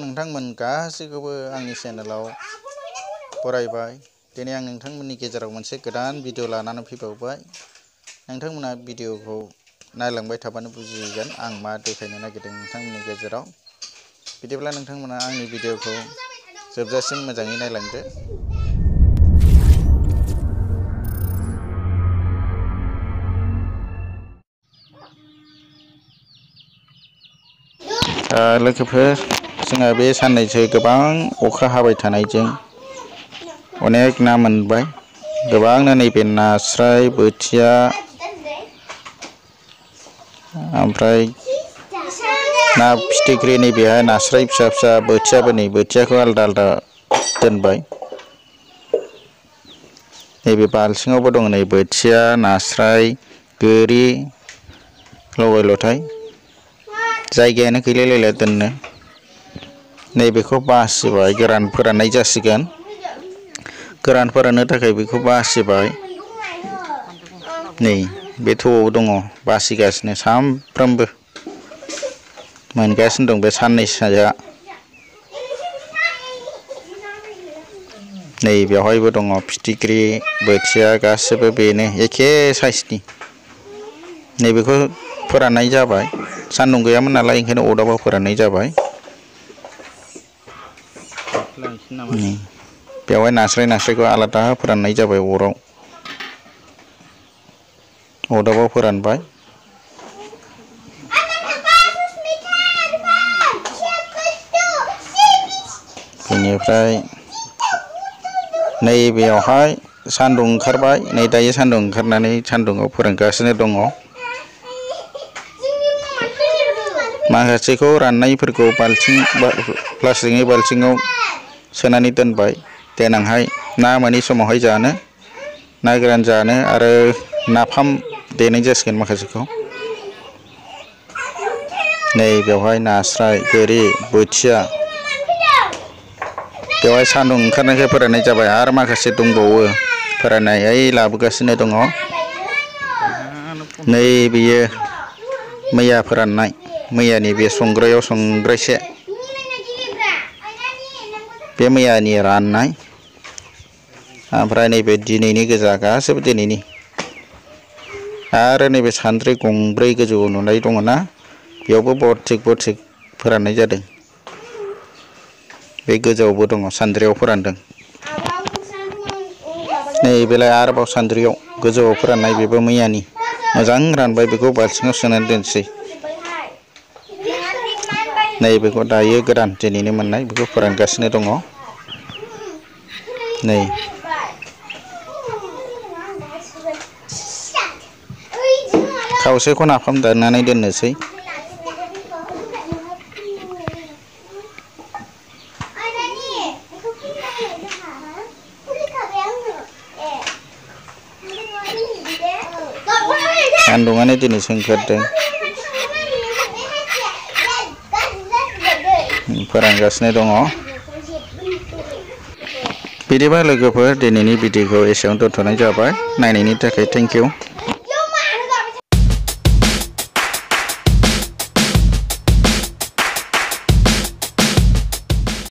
नोंथांमोन गासैखौबो आंनि चेनेलाव बरायबाय दिनै आं नोंथांमोननि गेजेराव मोनसे गोदान भिडिअ लानानै फैबावबाय नोंथांमोना भिडिअखौ नायलांबाय थाबानो बुजिगोन आं मा देखायनो नागिरदों नोंथांमोननि गेजेराव बिदिब्ला नोंथांमोना आंनि भिडिअखौ जोबजासिम मोजाङै नायलांदो लोगोफोर जोंहा बे साननैसो अखा अनेक ना मोनबाय। गोबांनो नैबे नास्राय, बोथिया, ओमफ्राय ना फिथिख्रि नैबेहाय नास्राय फिसा फिसा, बोथियाबो नै बोथियाखौ आलादा आलादा दोनबाय। नैबे बाल्थिङावबो दङ नै बोथिया, नास्राय, गोरि लगाय लथाय जायगायानो गैलायलायला दोननो। नैबेखौ बासिबाय गोरान फोराननाय जासिगोन। गोरान फोराननो थाखाय बेखौ बासिबाय। नै, बे थौआव दङ, बासिगासिनो सामफ्रामबो मोनगासिनो दं बे साननैसोआ नै, बेवहायबो दङ, फिथिख्रि, बोथिया बेनो, एखे नैबेखौ फोराननाय जाबाय। सान्दुं गैयामोन नालाय, ओंखायनो अरदाबाव फोराननाय जाबाय। बेवहाय नास्राय नास्रायखौ आलादा फोराननाय जाबाय अराव अरदाबाव फोरानबाय बेनिफ्राय नैबेयावहाय सान्दुं ओंखारबाय नै दायो सान्दुं ओंखारनानै सान्दुङाव फोरानगासिनो दङ माखासेखौ राननायफोरखौ बाल्थिं प्लास्टिकनि बाल्थिङाव सोनानै दोनबाय। देनांहाय ना मोनै समावहाय जानो, ना गोरान जानो आरो नाफाम देनाय जासिगोन माखासेखौ। नै बेवहाय नास्राय, गोरि, बोथिया। बेवहाय सान्दुं ओंखारनायखाय फोराननाय जाबाय। आरो माखासे दंबावो। फोराननाय ओइ लाबोगासिनो दङ। नै बेयो मैया फोराननाय। मैयानि बे संग्रायाव संग्रायसे बे मैयानि राननाय ओमफ्राय नैबे दिनैनि गोजा गासैबो दिनैनि आरो नैबे सान्द्रि गंब्रै गोजौआव नुनाय दङ ना बेयावबो बरथिक बरथिक फोराननाय जादों बे गोजौआवबो दङ सान्द्रियाव फोरानदों नै बेलाय आरोबाव सान्द्रियाव गोजौआव फोराननाय बेबो मैयानि मोजां रानबाय बेखौ बाल्थिङाव सोनानै दोनसै नै बेखौ दायो गोदान दिनैनो मोननाय बेखौ फोरानगासिनो दङ नै खावसेखौ नाफाम दाननानै दोननोसै सान्दुङानो दिनै सोंखारदों फोरानगासिनो दङ बिदिबा लोगोफोर दिनैनि भिडिअखौ एसेयावनो दोन्थ'नाय जाबाय नायनायनि थाखाय थेंक इउ